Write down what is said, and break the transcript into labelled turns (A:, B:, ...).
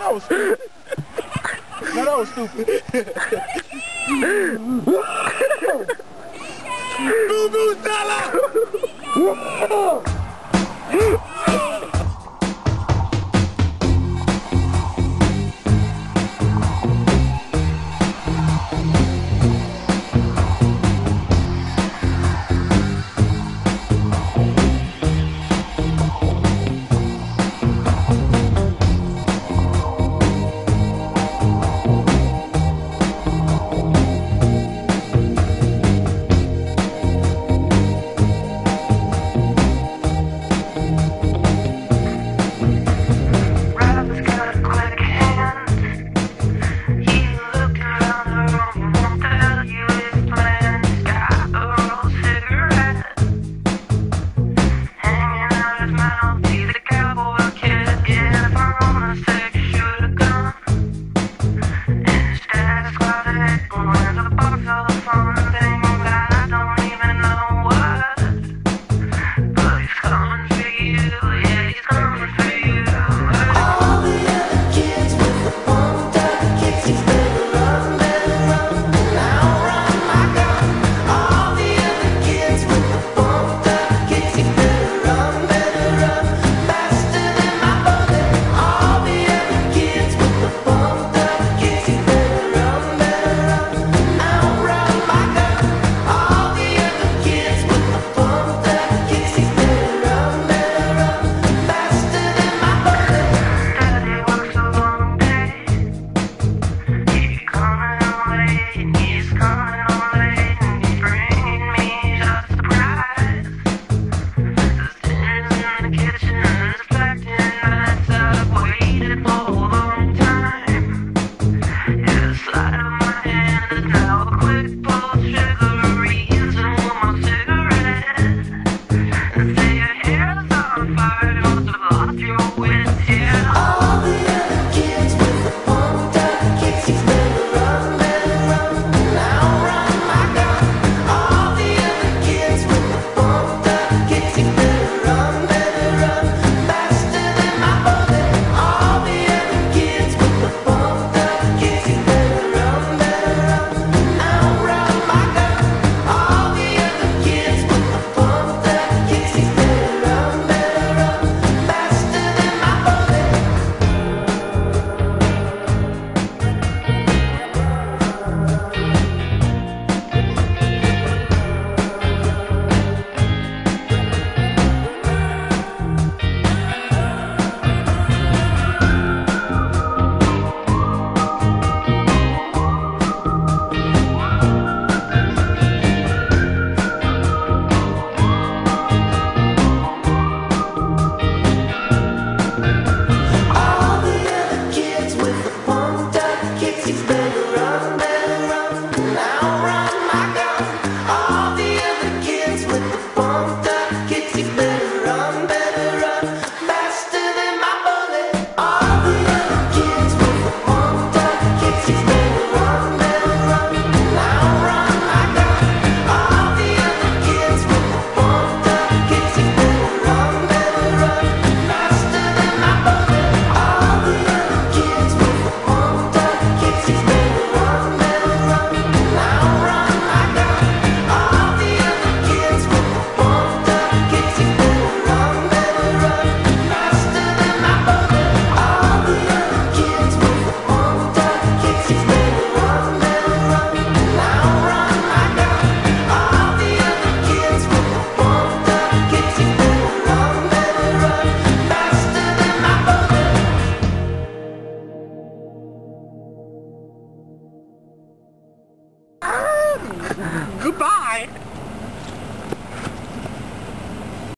A: that was stupid. no, that was stupid. Boo boo Stella! Hands on the bottom, now the flower. Dream away.
B: Goodbye.